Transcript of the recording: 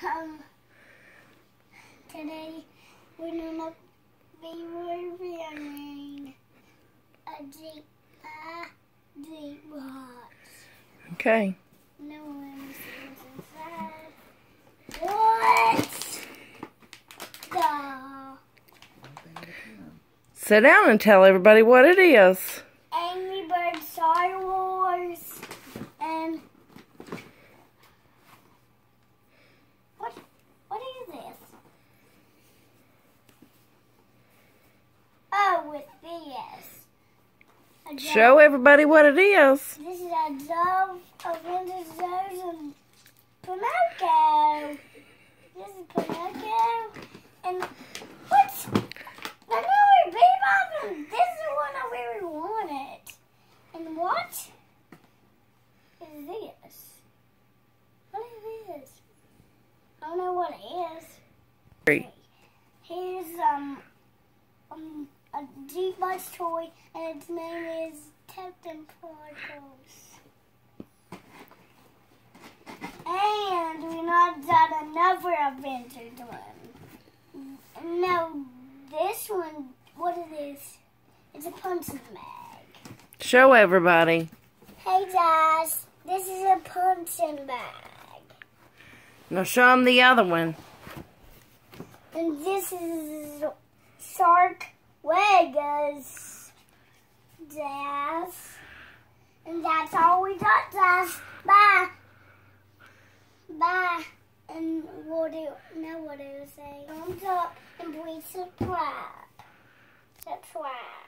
Um, today we're gonna be reviewing a deep, uh, deep box. Okay. No one sees inside. What? The Sit down and tell everybody what it is. Angry Bird Star Wars and what? What is this? Oh, with this. A dove. Show everybody what it is. This is a dove, a vintage Pinocchio. This is Pinocchio, and what's another bebop? And this is the one I really wanted. And what is this? What is this? I don't know what it is. Great. Here's um, um a box toy, and its name is Captain Particles. And we not done another adventure one. No, this one, what it is? It's a punching bag. Show everybody. Hey guys, this is a punching bag. Now show them the other one. And this is Shark Vegas. Jazz. And that's all we got, Jazz. Bye. Bye. And what do you, now what do you say? Thumbs up and please subscribe. Subscribe.